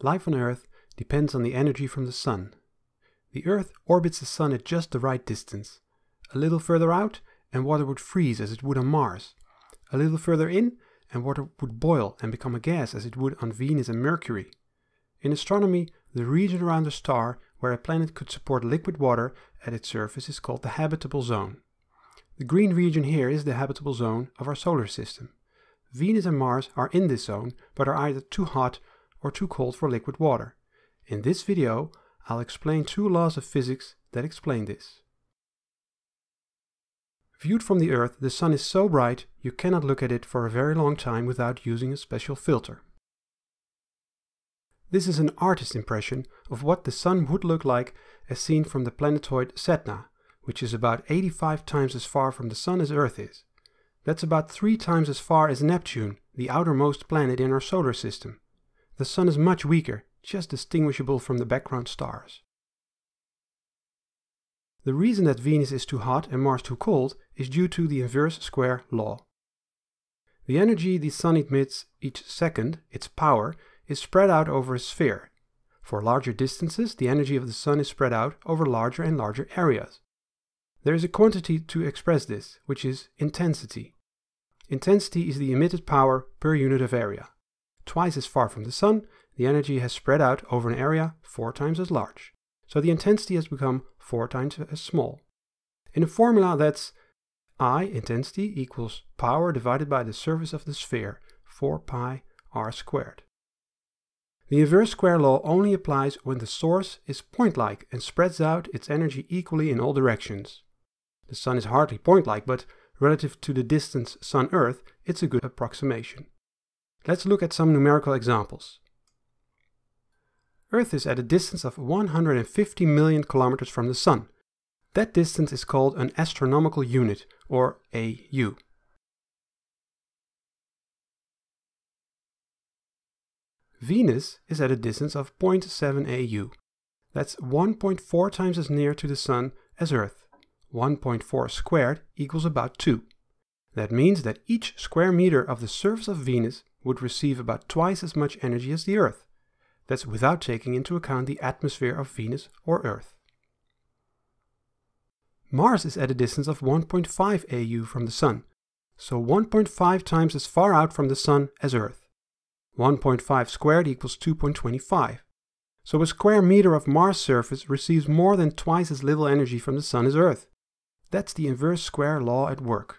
Life on Earth depends on the energy from the Sun. The Earth orbits the Sun at just the right distance. A little further out, and water would freeze as it would on Mars. A little further in, and water would boil and become a gas as it would on Venus and Mercury. In astronomy, the region around a star where a planet could support liquid water at its surface is called the habitable zone. The green region here is the habitable zone of our solar system. Venus and Mars are in this zone, but are either too hot or too cold for liquid water. In this video, I'll explain two laws of physics that explain this. Viewed from the Earth, the Sun is so bright you cannot look at it for a very long time without using a special filter. This is an artist's impression of what the Sun would look like as seen from the planetoid Sedna, which is about 85 times as far from the Sun as Earth is. That's about three times as far as Neptune, the outermost planet in our solar system. The Sun is much weaker, just distinguishable from the background stars. The reason that Venus is too hot and Mars too cold is due to the inverse square law. The energy the Sun emits each second, its power, is spread out over a sphere. For larger distances, the energy of the Sun is spread out over larger and larger areas. There is a quantity to express this, which is intensity. Intensity is the emitted power per unit of area. Twice as far from the Sun, the energy has spread out over an area four times as large. So the intensity has become four times as small. In a formula that's I, intensity, equals power divided by the surface of the sphere, 4 pi r squared. The inverse square law only applies when the source is point-like and spreads out its energy equally in all directions. The Sun is hardly point-like, but relative to the distance Sun-Earth, it's a good approximation. Let's look at some numerical examples. Earth is at a distance of 150 million kilometers from the Sun. That distance is called an astronomical unit, or AU. Venus is at a distance of 0.7 AU. That's 1.4 times as near to the Sun as Earth. 1.4 squared equals about 2. That means that each square meter of the surface of Venus would receive about twice as much energy as the Earth. That's without taking into account the atmosphere of Venus or Earth. Mars is at a distance of 1.5 AU from the Sun, so 1.5 times as far out from the Sun as Earth. 1.5 squared equals 2.25. So a square meter of Mars surface receives more than twice as little energy from the Sun as Earth. That's the inverse square law at work.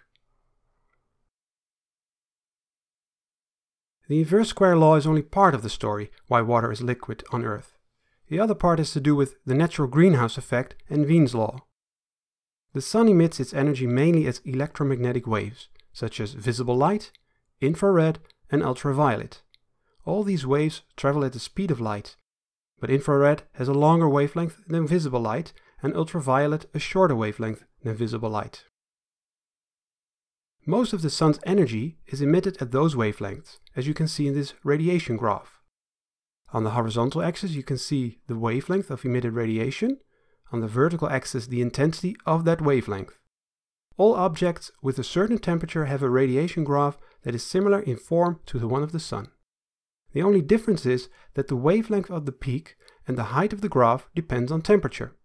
The inverse square law is only part of the story why water is liquid on Earth. The other part has to do with the natural greenhouse effect and Wien's law. The Sun emits its energy mainly as electromagnetic waves, such as visible light, infrared and ultraviolet. All these waves travel at the speed of light, but infrared has a longer wavelength than visible light and ultraviolet a shorter wavelength than visible light. Most of the sun's energy is emitted at those wavelengths, as you can see in this radiation graph. On the horizontal axis you can see the wavelength of emitted radiation, on the vertical axis the intensity of that wavelength. All objects with a certain temperature have a radiation graph that is similar in form to the one of the sun. The only difference is that the wavelength of the peak and the height of the graph depends on temperature.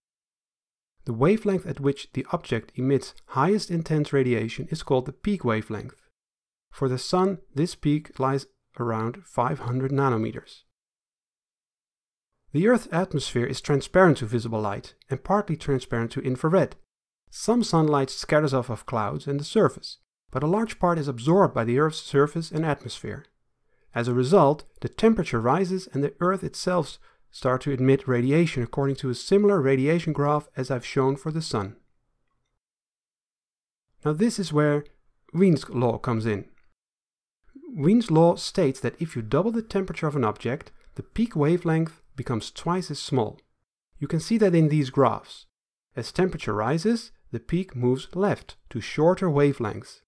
The wavelength at which the object emits highest intense radiation is called the peak wavelength. For the Sun, this peak lies around 500 nanometers. The Earth's atmosphere is transparent to visible light and partly transparent to infrared. Some sunlight scatters off of clouds and the surface, but a large part is absorbed by the Earth's surface and atmosphere. As a result, the temperature rises and the Earth itself start to emit radiation according to a similar radiation graph as I've shown for the Sun. Now this is where Wien's law comes in. Wien's law states that if you double the temperature of an object, the peak wavelength becomes twice as small. You can see that in these graphs. As temperature rises, the peak moves left to shorter wavelengths.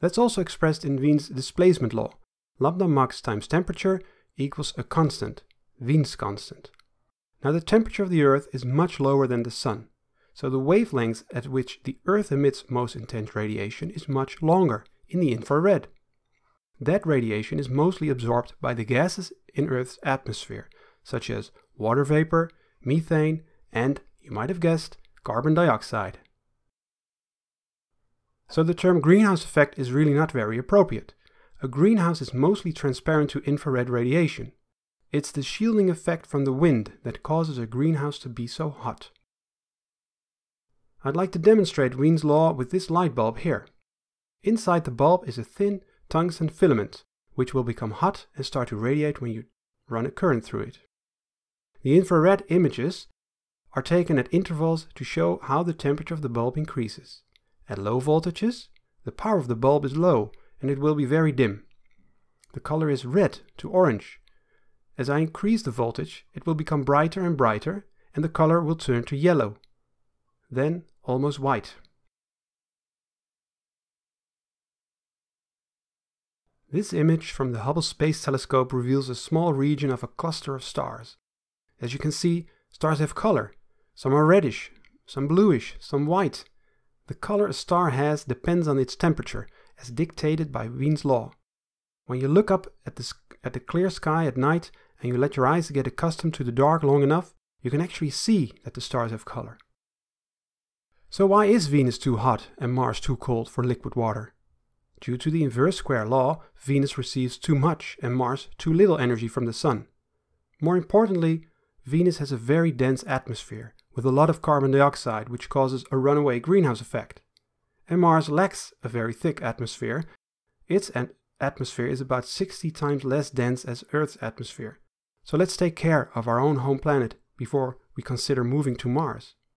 That's also expressed in Wien's displacement law. Lambda max times temperature equals a constant, Wien's constant. Now the temperature of the Earth is much lower than the Sun, so the wavelength at which the Earth emits most intense radiation is much longer, in the infrared. That radiation is mostly absorbed by the gases in Earth's atmosphere, such as water vapor, methane, and, you might have guessed, carbon dioxide. So the term greenhouse effect is really not very appropriate. A greenhouse is mostly transparent to infrared radiation. It's the shielding effect from the wind that causes a greenhouse to be so hot. I'd like to demonstrate Wien's law with this light bulb here. Inside the bulb is a thin tungsten filament, which will become hot and start to radiate when you run a current through it. The infrared images are taken at intervals to show how the temperature of the bulb increases. At low voltages, the power of the bulb is low and it will be very dim. The color is red to orange. As I increase the voltage, it will become brighter and brighter and the color will turn to yellow, then almost white. This image from the Hubble Space Telescope reveals a small region of a cluster of stars. As you can see, stars have color. Some are reddish, some bluish, some white. The color a star has depends on its temperature, as dictated by Wien's law. When you look up at the, at the clear sky at night and you let your eyes get accustomed to the dark long enough, you can actually see that the stars have color. So why is Venus too hot and Mars too cold for liquid water? Due to the inverse square law, Venus receives too much and Mars too little energy from the Sun. More importantly, Venus has a very dense atmosphere, with a lot of carbon dioxide, which causes a runaway greenhouse effect. And Mars lacks a very thick atmosphere. Its atmosphere is about 60 times less dense as Earth's atmosphere. So let's take care of our own home planet before we consider moving to Mars.